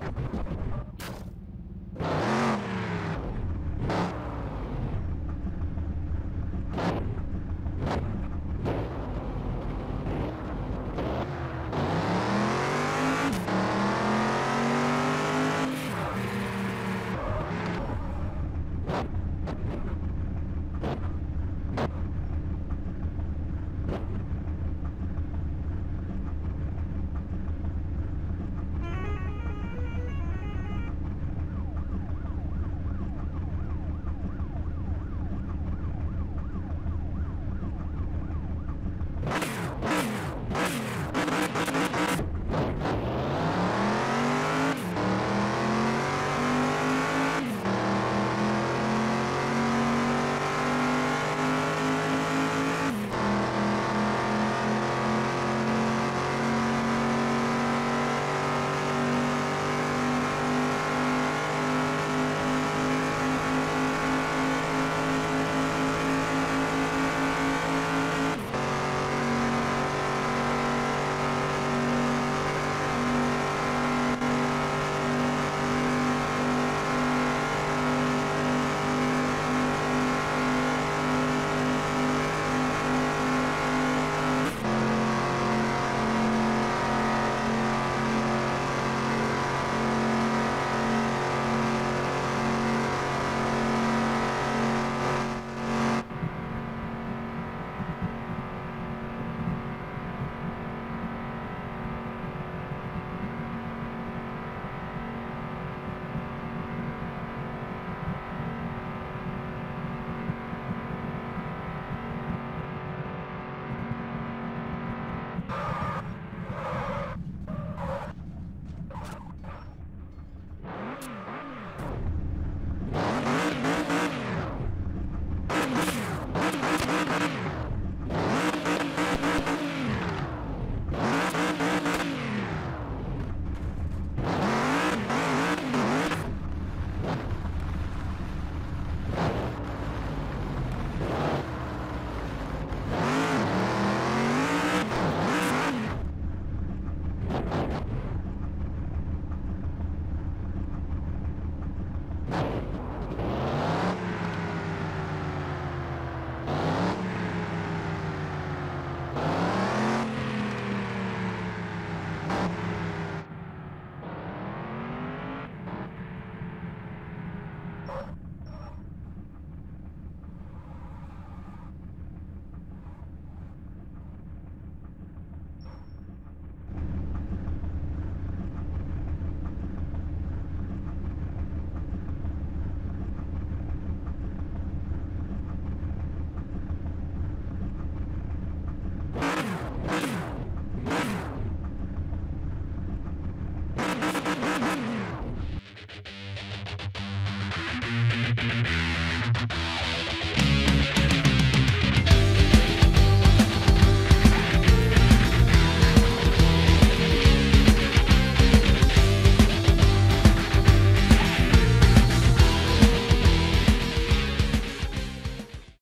you